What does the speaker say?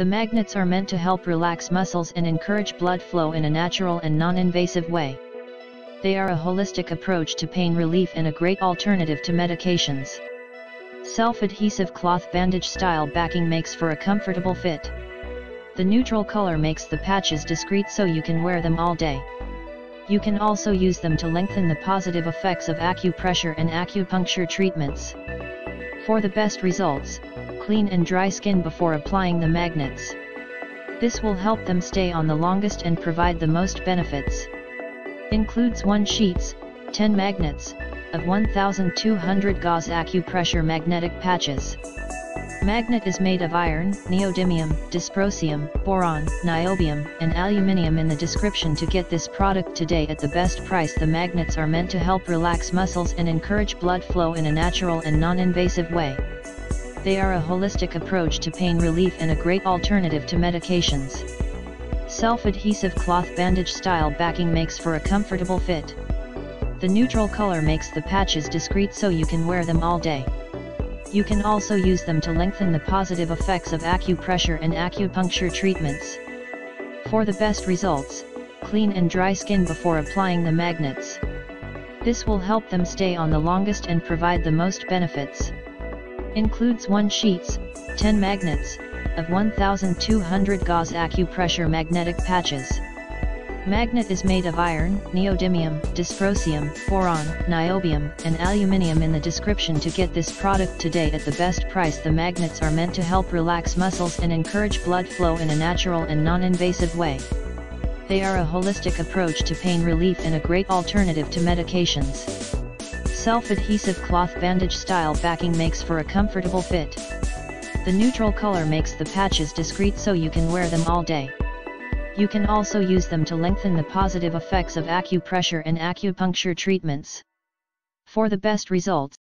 The magnets are meant to help relax muscles and encourage blood flow in a natural and non-invasive way. They are a holistic approach to pain relief and a great alternative to medications. Self-adhesive cloth bandage style backing makes for a comfortable fit. The neutral color makes the patches discreet so you can wear them all day. You can also use them to lengthen the positive effects of acupressure and acupuncture treatments. For the best results, clean and dry skin before applying the magnets. This will help them stay on the longest and provide the most benefits. Includes 1 sheets, 10 magnets, of 1200 gauss acupressure magnetic patches. Magnet is made of iron, neodymium, dysprosium, boron, niobium, and aluminium in the description to get this product today at the best price the magnets are meant to help relax muscles and encourage blood flow in a natural and non-invasive way. They are a holistic approach to pain relief and a great alternative to medications. Self-adhesive cloth bandage style backing makes for a comfortable fit. The neutral color makes the patches discreet so you can wear them all day. You can also use them to lengthen the positive effects of acupressure and acupuncture treatments. For the best results, clean and dry skin before applying the magnets. This will help them stay on the longest and provide the most benefits. Includes 1 sheets, 10 magnets, of 1200 gauss acupressure magnetic patches. Magnet is made of iron, neodymium, dysprosium, boron, niobium, and aluminium in the description to get this product today at the best price the magnets are meant to help relax muscles and encourage blood flow in a natural and non-invasive way. They are a holistic approach to pain relief and a great alternative to medications. Self-adhesive cloth bandage style backing makes for a comfortable fit. The neutral color makes the patches discreet so you can wear them all day. You can also use them to lengthen the positive effects of acupressure and acupuncture treatments. For the best results,